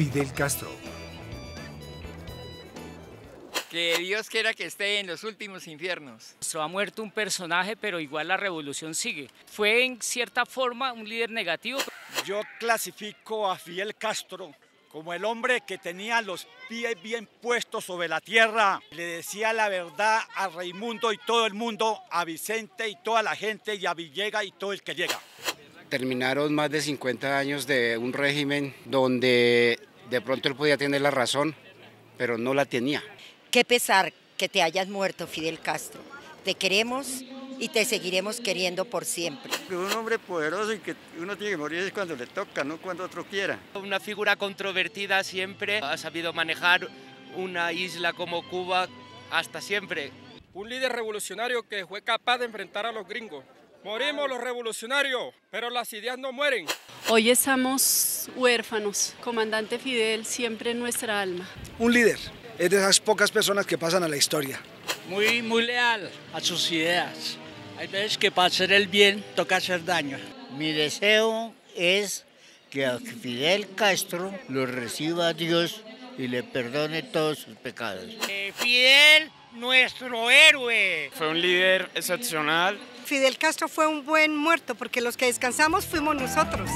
Fidel Castro. Que Dios quiera que esté en los últimos infiernos. Ha muerto un personaje, pero igual la revolución sigue. Fue en cierta forma un líder negativo. Yo clasifico a Fidel Castro como el hombre que tenía los pies bien puestos sobre la tierra. Le decía la verdad a Raimundo y todo el mundo, a Vicente y toda la gente, y a Villega y todo el que llega. Terminaron más de 50 años de un régimen donde de pronto él podía tener la razón, pero no la tenía. Qué pesar que te hayas muerto, Fidel Castro. Te queremos y te seguiremos queriendo por siempre. Un hombre poderoso y que uno tiene que morir es cuando le toca, no cuando otro quiera. Una figura controvertida siempre, ha sabido manejar una isla como Cuba hasta siempre. Un líder revolucionario que fue capaz de enfrentar a los gringos. Morimos los revolucionarios, pero las ideas no mueren. Hoy estamos huérfanos. Comandante Fidel siempre en nuestra alma. Un líder es de esas pocas personas que pasan a la historia. Muy, muy leal a sus ideas. Hay veces que para hacer el bien toca hacer daño. Mi deseo es que a Fidel Castro lo reciba Dios y le perdone todos sus pecados. Eh, Fidel, nuestro héroe. Fue un líder excepcional. Fidel Castro fue un buen muerto porque los que descansamos fuimos nosotros.